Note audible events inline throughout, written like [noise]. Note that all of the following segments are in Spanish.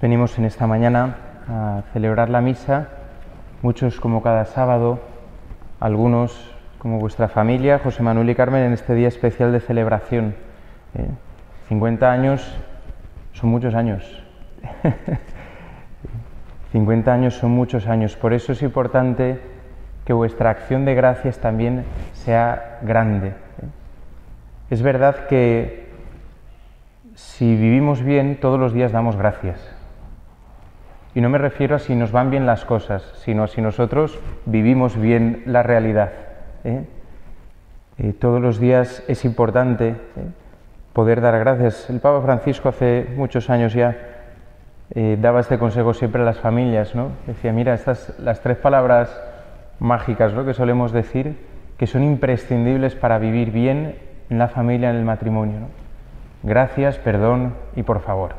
venimos en esta mañana a celebrar la misa, muchos como cada sábado, algunos como vuestra familia, José Manuel y Carmen, en este día especial de celebración. 50 ¿eh? años son muchos años. [laughs] 50 años son muchos años, por eso es importante que vuestra acción de gracias también sea grande. ¿eh? Es verdad que si vivimos bien, todos los días damos gracias. Y no me refiero a si nos van bien las cosas, sino a si nosotros vivimos bien la realidad. ¿eh? Eh, todos los días es importante ¿eh? poder dar gracias. El Papa Francisco hace muchos años ya daba este consejo siempre a las familias, ¿no? Decía, mira, estas las tres palabras mágicas ¿no? que solemos decir, que son imprescindibles para vivir bien en la familia, en el matrimonio. Gracias, perdón y por favor.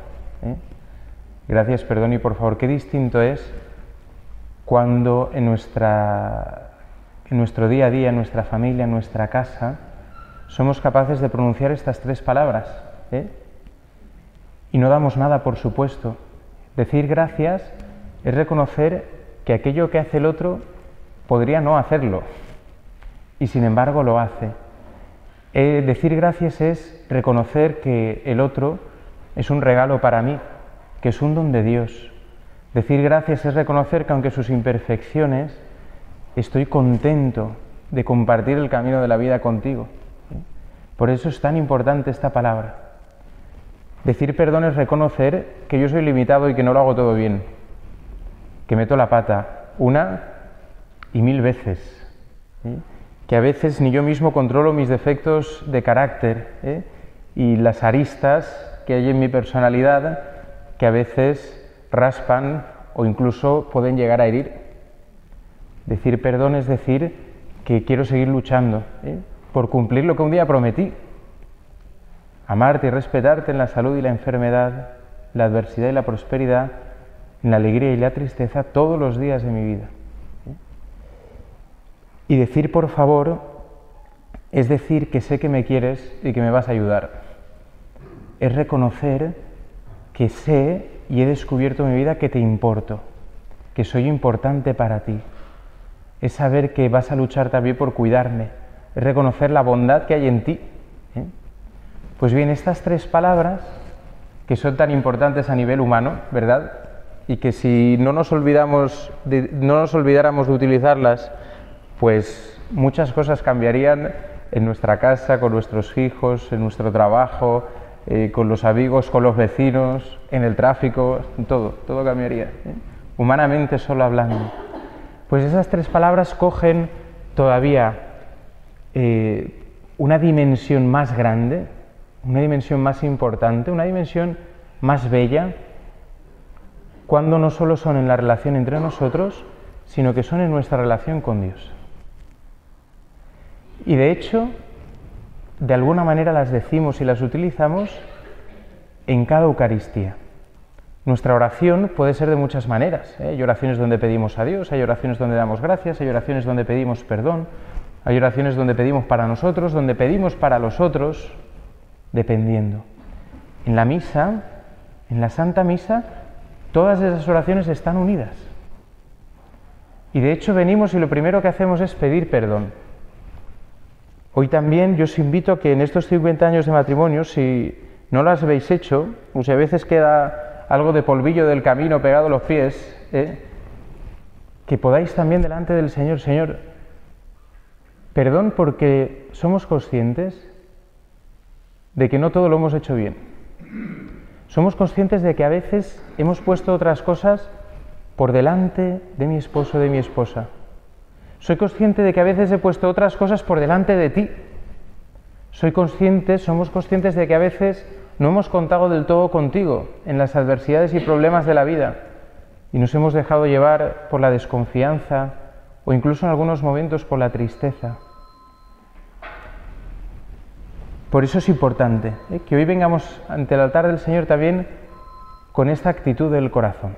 Gracias, perdón y por favor, qué distinto es cuando en, nuestra, en nuestro día a día, en nuestra familia, en nuestra casa, somos capaces de pronunciar estas tres palabras. ¿eh? Y no damos nada, por supuesto. Decir gracias es reconocer que aquello que hace el otro podría no hacerlo y sin embargo lo hace. Eh, decir gracias es reconocer que el otro es un regalo para mí, que es un don de Dios. Decir gracias es reconocer que aunque sus imperfecciones, estoy contento de compartir el camino de la vida contigo. Por eso es tan importante esta palabra. Decir perdón es reconocer que yo soy limitado y que no lo hago todo bien, que meto la pata una y mil veces, ¿eh? que a veces ni yo mismo controlo mis defectos de carácter ¿eh? y las aristas que hay en mi personalidad que a veces raspan o incluso pueden llegar a herir. Decir perdón es decir que quiero seguir luchando ¿eh? por cumplir lo que un día prometí. Amarte y respetarte en la salud y la enfermedad, la adversidad y la prosperidad, en la alegría y la tristeza todos los días de mi vida. ¿eh? Y decir por favor es decir que sé que me quieres y que me vas a ayudar. Es reconocer que sé y he descubierto en mi vida que te importo, que soy importante para ti. Es saber que vas a luchar también por cuidarme, es reconocer la bondad que hay en ti. ¿eh? Pues bien, estas tres palabras, que son tan importantes a nivel humano, ¿verdad? Y que si no nos, olvidamos no nos olvidáramos de utilizarlas, pues muchas cosas cambiarían en nuestra casa, con nuestros hijos, en nuestro trabajo, eh, con los amigos, con los vecinos, en el tráfico, todo, todo cambiaría. ¿eh? Humanamente solo hablando. Pues esas tres palabras cogen todavía eh, una dimensión más grande, una dimensión más importante, una dimensión más bella, cuando no solo son en la relación entre nosotros, sino que son en nuestra relación con Dios. Y de hecho, de alguna manera las decimos y las utilizamos en cada Eucaristía. Nuestra oración puede ser de muchas maneras. ¿eh? Hay oraciones donde pedimos a Dios, hay oraciones donde damos gracias, hay oraciones donde pedimos perdón, hay oraciones donde pedimos para nosotros, donde pedimos para los otros, dependiendo. En la misa, en la Santa Misa, todas esas oraciones están unidas. Y de hecho venimos y lo primero que hacemos es pedir perdón. Hoy también yo os invito a que en estos 50 años de matrimonio, si no las habéis hecho, o si a veces queda algo de polvillo del camino pegado a los pies, ¿eh? que podáis también delante del Señor, Señor, perdón porque somos conscientes de que no todo lo hemos hecho bien. Somos conscientes de que a veces hemos puesto otras cosas por delante de mi esposo de mi esposa. Soy consciente de que a veces he puesto otras cosas por delante de ti. Soy consciente, somos conscientes de que a veces no hemos contado del todo contigo en las adversidades y problemas de la vida y nos hemos dejado llevar por la desconfianza o incluso en algunos momentos por la tristeza. Por eso es importante ¿eh? que hoy vengamos ante el altar del Señor también con esta actitud del corazón.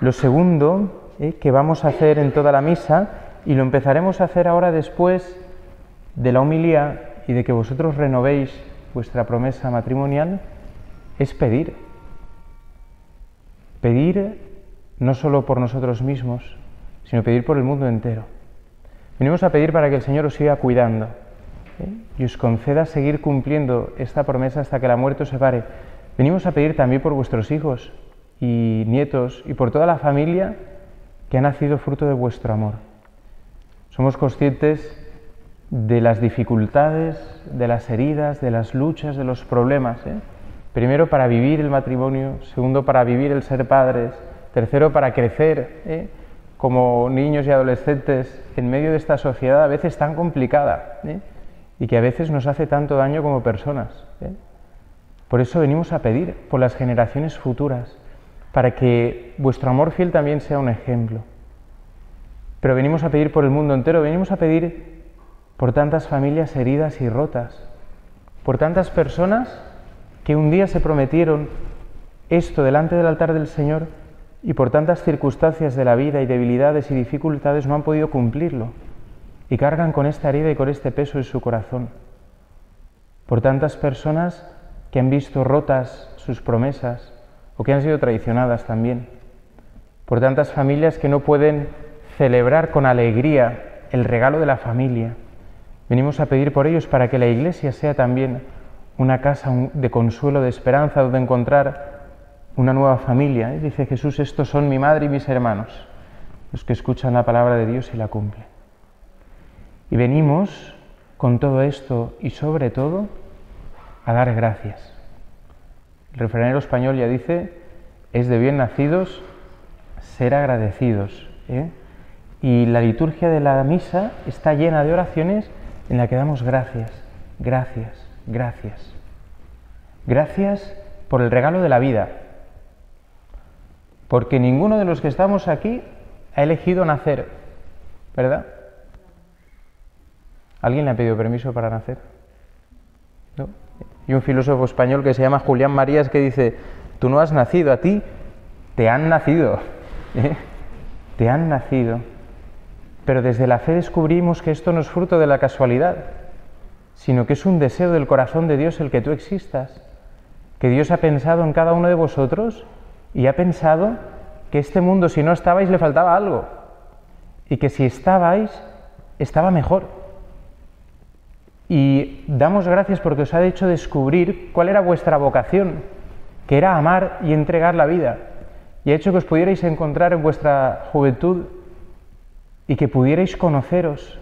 Lo segundo ¿eh? que vamos a hacer en toda la misa y lo empezaremos a hacer ahora después de la homilía y de que vosotros renovéis vuestra promesa matrimonial, es pedir. pedir no solo por nosotros mismos, sino pedir por el mundo entero. Venimos a pedir para que el Señor os siga cuidando ¿eh? y os conceda seguir cumpliendo esta promesa hasta que la muerte os separe. Venimos a pedir también por vuestros hijos y nietos y por toda la familia que ha nacido fruto de vuestro amor. Somos conscientes de las dificultades, de las heridas, de las luchas, de los problemas. ¿eh? Primero para vivir el matrimonio, segundo para vivir el ser padres, tercero para crecer ¿eh? como niños y adolescentes en medio de esta sociedad a veces tan complicada ¿eh? y que a veces nos hace tanto daño como personas. Por eso venimos a pedir por las generaciones futuras, para que vuestro amor fiel también sea un ejemplo. Pero venimos a pedir por el mundo entero, venimos a pedir por tantas familias heridas y rotas, por tantas personas que un día se prometieron esto delante del altar del Señor y por tantas circunstancias de la vida y debilidades y dificultades no han podido cumplirlo y cargan con esta herida y con este peso en su corazón. Por tantas personas que han visto rotas sus promesas o que han sido traicionadas también. Por tantas familias que no pueden celebrar con alegría el regalo de la familia Venimos a pedir por ellos para que la iglesia sea también una casa de consuelo, de esperanza, donde encontrar una nueva familia. ¿eh? Dice Jesús, estos son mi madre y mis hermanos, los que escuchan la palabra de Dios y la cumplen. Y venimos con todo esto y sobre todo a dar gracias. El refranero español ya dice, es de bien nacidos ser agradecidos. ¿eh? Y la liturgia de la misa está llena de oraciones en la que damos gracias, gracias, gracias. Gracias por el regalo de la vida, porque ninguno de los que estamos aquí ha elegido nacer, ¿verdad? ¿Alguien le ha pedido permiso para nacer? ¿No? Y un filósofo español que se llama Julián Marías que dice, tú no has nacido, a ti te han nacido, [laughs] ¿eh? te han nacido. Pero desde la fe descubrimos que esto no es fruto de la casualidad, sino que es un deseo del corazón de Dios el que tú existas, que Dios ha pensado en cada uno de vosotros y ha pensado que este mundo si no estabais le faltaba algo y que si estabais estaba mejor. Y damos gracias porque os ha hecho descubrir cuál era vuestra vocación, que era amar y entregar la vida. Y ha hecho que os pudierais encontrar en vuestra juventud y que pudierais conoceros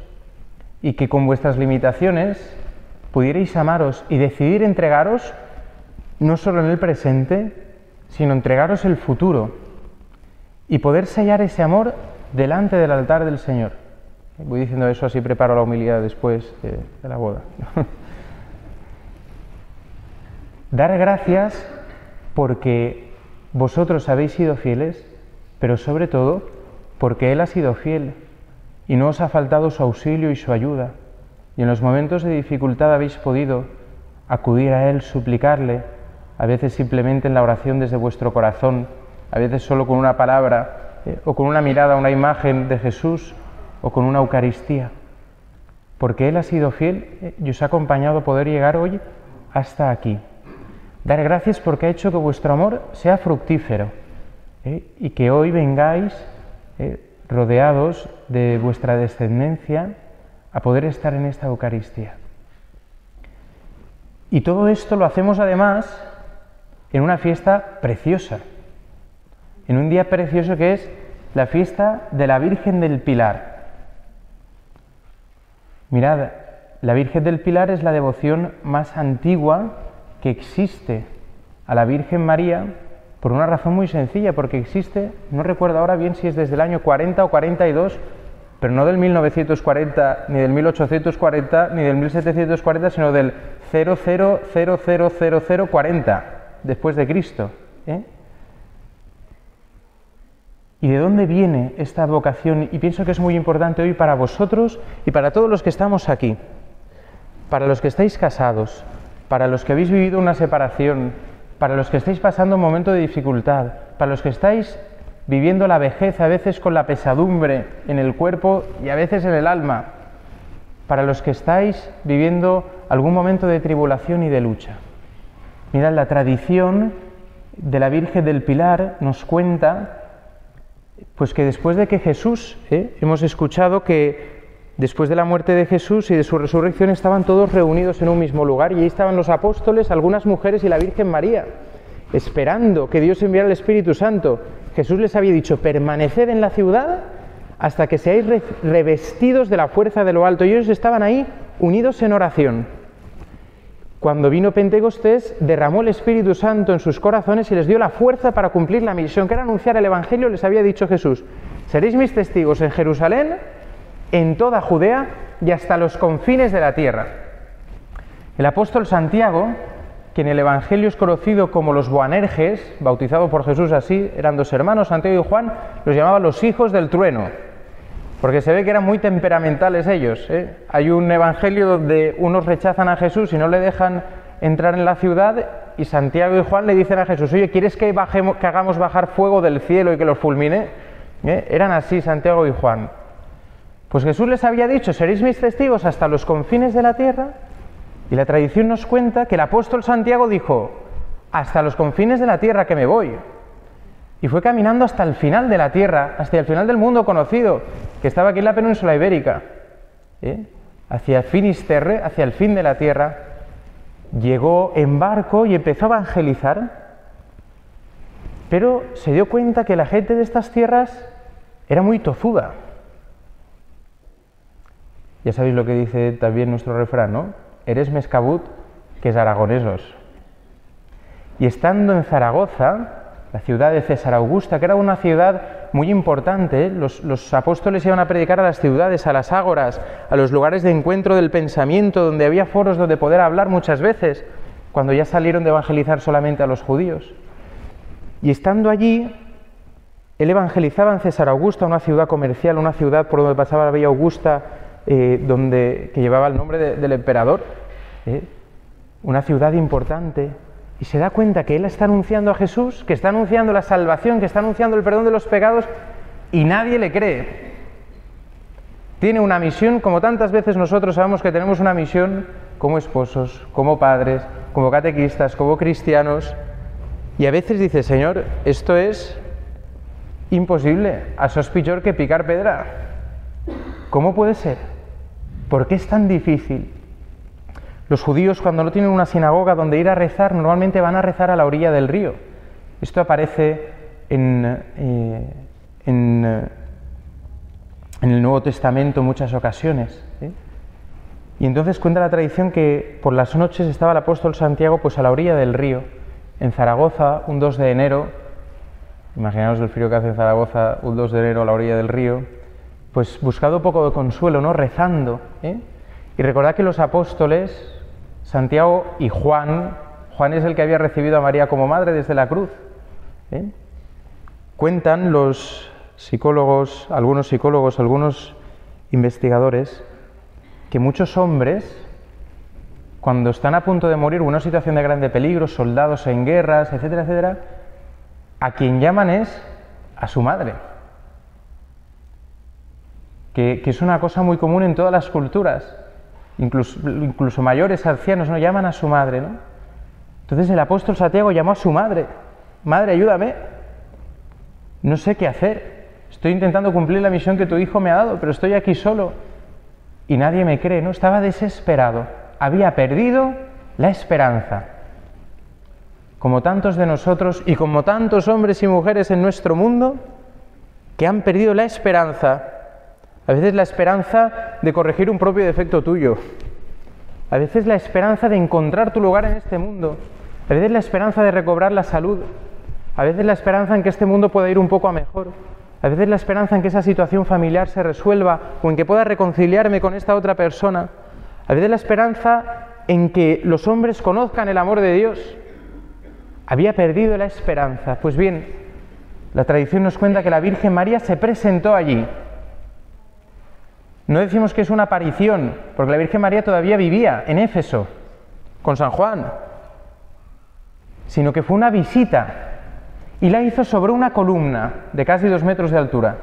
y que con vuestras limitaciones pudierais amaros y decidir entregaros no solo en el presente, sino entregaros el futuro y poder sellar ese amor delante del altar del Señor. Voy diciendo eso así preparo la humildad después de, la boda. [laughs] Dar gracias porque vosotros habéis sido fieles, pero sobre todo porque Él ha sido fiel y no os ha faltado su auxilio y su ayuda, y en los momentos de dificultad habéis podido acudir a Él, suplicarle, a veces simplemente en la oración desde vuestro corazón, a veces solo con una palabra eh, o con una mirada, una imagen de Jesús o con una Eucaristía. Porque Él ha sido fiel eh, y os ha acompañado a poder llegar hoy hasta aquí. Dar gracias porque ha hecho que vuestro amor sea fructífero eh, y que hoy vengáis rodeados de vuestra descendencia a poder estar en esta Eucaristía. Y todo esto lo hacemos además en una fiesta preciosa, en un día precioso que es la fiesta de la Virgen del Pilar. Mirad, la Virgen del Pilar es la devoción más antigua que existe a la Virgen María por una razón muy sencilla, porque existe, no recuerdo ahora bien si es desde el año 40 o 42, pero no del 1940, ni del 1840, ni del 1740, sino del 00000040 después de Cristo. ¿eh? ¿Y de dónde viene esta vocación? Y pienso que es muy importante hoy para vosotros y para todos los que estamos aquí, para los que estáis casados, para los que habéis vivido una separación, para los que estáis pasando un momento de dificultad, para los que estáis viviendo la vejez a veces con la pesadumbre en el cuerpo y a veces en el alma, para los que estáis viviendo algún momento de tribulación y de lucha. Mirad, la tradición de la Virgen del Pilar nos cuenta pues que después de que Jesús, ¿eh? hemos escuchado que después de la muerte de Jesús y de su resurrección estaban todos reunidos en un mismo lugar y ahí estaban los apóstoles, algunas mujeres y la Virgen María, esperando que Dios enviara el Espíritu Santo. Jesús les había dicho, permaneced en la ciudad hasta que seáis revestidos de la fuerza de lo alto. Y ellos estaban ahí unidos en oración. Cuando vino Pentecostés, derramó el Espíritu Santo en sus corazones y les dio la fuerza para cumplir la misión, que era anunciar el Evangelio, les había dicho Jesús, seréis mis testigos en Jerusalén, en toda Judea y hasta los confines de la tierra. El apóstol Santiago, que en el Evangelio es conocido como los Boanerges, bautizado por Jesús así, eran dos hermanos, Santiago y Juan, los llamaba los hijos del trueno porque se ve que eran muy temperamentales ellos. ¿eh? Hay un evangelio donde unos rechazan a Jesús y no le dejan entrar en la ciudad y Santiago y Juan le dicen a Jesús, oye, ¿quieres que, que hagamos bajar fuego del cielo y que los fulmine? ¿Eh? Eran así Santiago y Juan. Pues Jesús les había dicho, seréis mis testigos hasta los confines de la tierra. Y la tradición nos cuenta que el apóstol Santiago dijo, hasta los confines de la tierra que me voy y fue caminando hasta el final de la tierra, hasta el final del mundo conocido, que estaba aquí en la península ibérica, ¿eh? hacia Finisterre, hacia el fin de la tierra, llegó en barco y empezó a evangelizar, pero se dio cuenta que la gente de estas tierras era muy tozuda. Ya sabéis lo que dice también nuestro refrán, ¿no? Eres mescabut, que es aragonesos. Y estando en Zaragoza, la ciudad de César Augusta, que era una ciudad muy importante. Los, apóstoles iban a predicar a las ciudades, a las ágoras, a los lugares de encuentro del pensamiento, donde había foros donde poder hablar muchas veces, cuando ya salieron de evangelizar solamente a los judíos. Y estando allí, él evangelizaba en César Augusta, una ciudad comercial, una ciudad por donde pasaba la Vía Augusta, eh, donde, que llevaba el nombre del emperador, eh, una ciudad importante, y se da cuenta que él está anunciando a Jesús, que está anunciando la salvación, que está anunciando el perdón de los pecados y nadie le cree. Tiene una misión, como tantas veces nosotros sabemos que tenemos una misión como esposos, como padres, como catequistas, como cristianos, y a veces dice, Señor, esto es imposible, a sospechar que picar pedra. ¿Cómo puede ser? ¿Por qué es tan difícil? Los judíos cuando no tienen una sinagoga donde ir a rezar, normalmente van a rezar a la orilla del río. Esto aparece en, eh, eh, en el Nuevo Testamento en muchas ocasiones. ¿eh? Y entonces cuenta la tradición que por las noches estaba el apóstol Santiago pues a la orilla del río, en Zaragoza, un 2 de enero, imaginaos el frío que hace en Zaragoza un 2 de enero a la orilla del río, pues buscando un poco de consuelo, ¿no? Rezando. Y recordad que los apóstoles Santiago y Juan, Juan es el que había recibido a María como madre desde la cruz. ¿eh? Cuentan los psicólogos, algunos psicólogos, algunos investigadores, que muchos hombres, cuando están a punto de morir, una situación de grande peligro, soldados en guerras, etcétera, etcétera, a quien llaman es a su madre. Que, que es una cosa muy común en todas las culturas incluso, mayores, ancianos, no llaman a su madre, ¿no? Entonces el apóstol Santiago llamó a su madre, madre, ayúdame, no sé qué hacer, estoy intentando cumplir la misión que tu hijo me ha dado, pero estoy aquí solo y nadie me cree, ¿no? Estaba desesperado, había perdido la esperanza. Como tantos de nosotros y como tantos hombres y mujeres en nuestro mundo que han perdido la esperanza a veces la esperanza de corregir un propio defecto tuyo. A veces la esperanza de encontrar tu lugar en este mundo. A veces la esperanza de recobrar la salud. A veces la esperanza en que este mundo pueda ir un poco a mejor. A veces la esperanza en que esa situación familiar se resuelva o en que pueda reconciliarme con esta otra persona. A veces la esperanza en que los hombres conozcan el amor de Dios. Había perdido la esperanza. Pues bien, la tradición nos cuenta que la Virgen María se presentó allí no decimos que es una aparición, porque la Virgen María todavía vivía en Éfeso, con San Juan, sino que fue una visita y la hizo sobre una columna de casi dos metros de altura,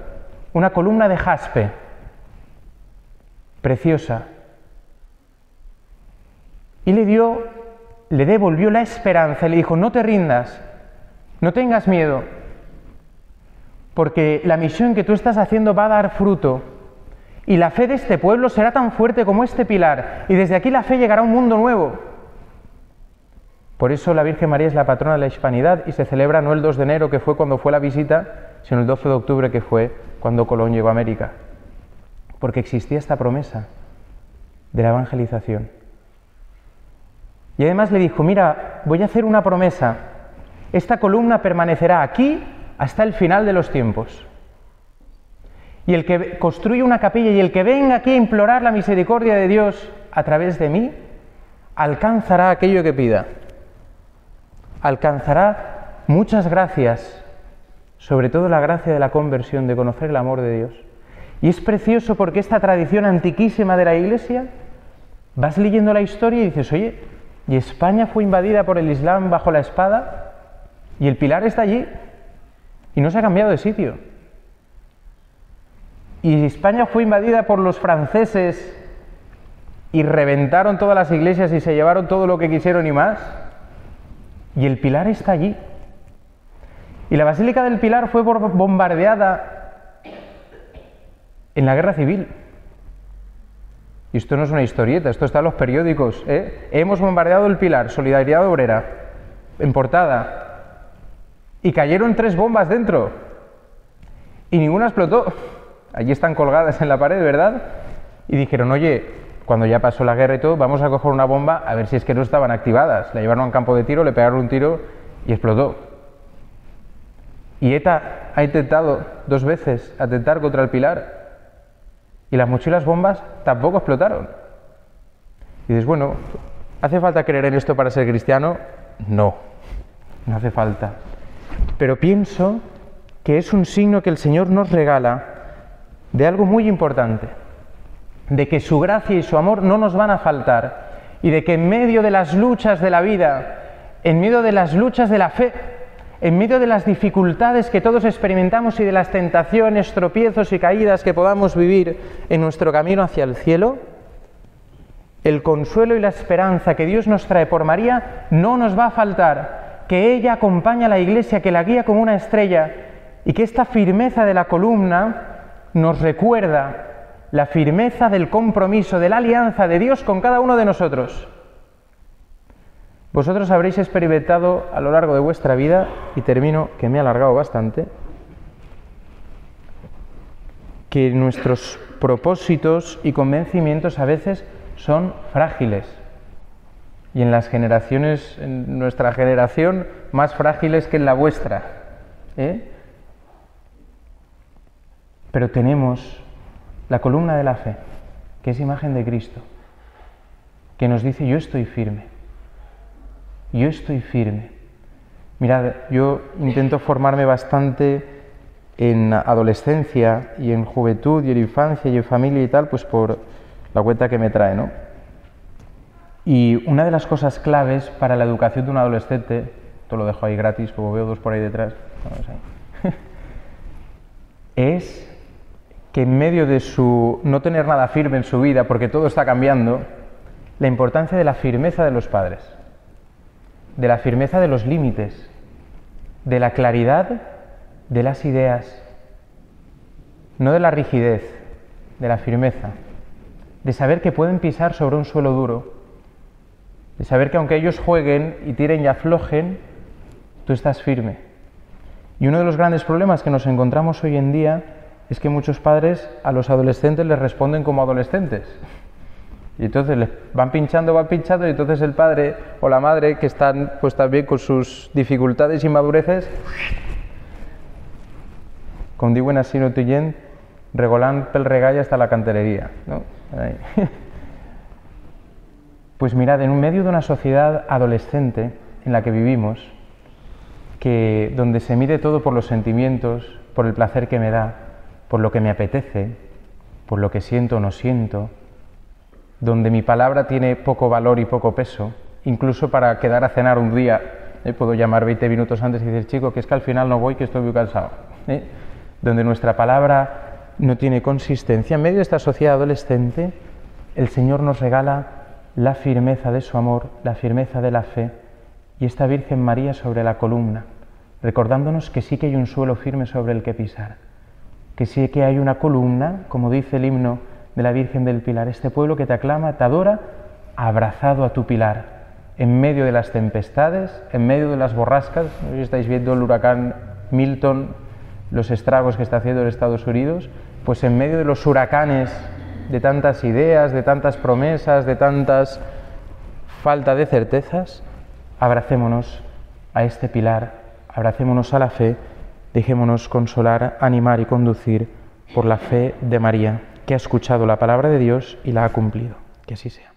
una columna de jaspe, preciosa, y le dio, le devolvió la esperanza le dijo, no te rindas, No tengas miedo, porque la misión que tú estás haciendo va a dar fruto. Y la fe de este pueblo será tan fuerte como este pilar. Y desde aquí la fe llegará a un mundo nuevo. Por eso la Virgen María es la patrona de la hispanidad y se celebra no el 2 de enero, que fue cuando fue la visita, sino el 12 de octubre, que fue cuando Colón llegó a América. Porque existía esta promesa de la evangelización. Y además le dijo, mira, voy a hacer una promesa. Esta columna permanecerá aquí hasta el final de los tiempos. Y el que construye una capilla y el que venga aquí a implorar la misericordia de Dios a través de mí, alcanzará aquello que pida. Alcanzará muchas gracias, sobre todo la gracia de la conversión, de conocer el amor de Dios. Y es precioso porque esta tradición antiquísima de la Iglesia, vas leyendo la historia y dices, oye, y España fue invadida por el Islam bajo la espada y el pilar está allí y no se ha cambiado de sitio. Y España fue invadida por los franceses y reventaron todas las iglesias y se llevaron todo lo que quisieron y más. Y el pilar está allí. Y la Basílica del Pilar fue bombardeada en la guerra civil. Y esto no es una historieta, esto está en los periódicos. ¿eh? Hemos bombardeado el Pilar, Solidaridad Obrera, en portada. Y cayeron tres bombas dentro. Y ninguna explotó. Allí están colgadas en la pared, ¿verdad? Y dijeron, oye, cuando ya pasó la guerra y todo, vamos a coger una bomba a ver si es que no estaban activadas. La llevaron a un campo de tiro, le pegaron un tiro y explotó. Y ETA ha intentado dos veces atentar contra el Pilar y las mochilas bombas tampoco explotaron. Y dices, bueno, ¿hace falta creer en esto para ser cristiano? No, no hace falta. Pero pienso que es un signo que el Señor nos regala de algo muy importante, de que su gracia y su amor no nos van a faltar y de que en medio de las luchas de la vida, en medio de las luchas de la fe, en medio de las dificultades que todos experimentamos y de las tentaciones, tropiezos y caídas que podamos vivir en nuestro camino hacia el cielo, el consuelo y la esperanza que Dios nos trae por María no nos va a faltar, que ella acompaña a la iglesia, que la guía como una estrella y que esta firmeza de la columna nos recuerda la firmeza del compromiso, de la alianza de Dios con cada uno de nosotros. Vosotros habréis experimentado a lo largo de vuestra vida, y termino que me he alargado bastante, que nuestros propósitos y convencimientos a veces son frágiles. Y en las generaciones, en nuestra generación, más frágiles que en la vuestra. ¿eh? Pero tenemos la columna de la fe, que es imagen de Cristo, que nos dice yo estoy firme yo estoy firme. Mirad, yo intento formarme bastante en adolescencia y en juventud y en infancia y en familia y tal, pues por la cuenta que me trae, ¿no? Y una de las cosas claves para la educación de un adolescente, esto lo dejo ahí gratis, como veo dos por ahí detrás, [laughs] es que en medio de su no tener nada firme en su vida, porque todo está cambiando, la importancia de la firmeza de los padres de la firmeza de los límites, de la claridad de las ideas, no de la rigidez, de la firmeza, de saber que pueden pisar sobre un suelo duro, de saber que aunque ellos jueguen y tiren y aflojen, tú estás firme. Y uno de los grandes problemas que nos encontramos hoy en día es que muchos padres a los adolescentes les responden como adolescentes. Y entonces les van pinchando, van pinchando, y entonces el padre o la madre, que están pues también con sus dificultades y madureces, con diuen así no regolan regolant pel regall hasta la cantelería. ¿no? [laughs] Pues mirad, en medio de una sociedad adolescente en la que vivimos, que donde se mide todo por los sentimientos, por el placer que me da, por lo que me apetece, por lo que siento o no siento, donde mi palabra tiene poco valor y poco peso, incluso para quedar a cenar un día, ¿eh? puedo llamar 20 minutos antes y decir, chico, que es que al final no voy, que estoy muy cansado, ¿eh? donde nuestra palabra no tiene consistencia. En medio de esta sociedad adolescente, el Señor nos regala la firmeza de su amor, la firmeza de la fe, y esta Virgen María sobre la columna, recordándonos que sí que hay un suelo firme sobre el que pisar, que sí que hay una columna, como dice el himno de la Virgen del Pilar, este pueblo que te aclama, te adora, abrazado a tu pilar, en medio de las tempestades, en medio de las borrascas, si estáis viendo el huracán Milton, los estragos que está haciendo en Estados Unidos, pues en medio de los huracanes de tantas ideas, de tantas promesas, de tantas falta de certezas, abracémonos a este pilar, abracémonos a la fe, dejémonos consolar, animar y conducir por la fe de María, que ha escuchado la palabra de Dios y la ha cumplido. Que así sea.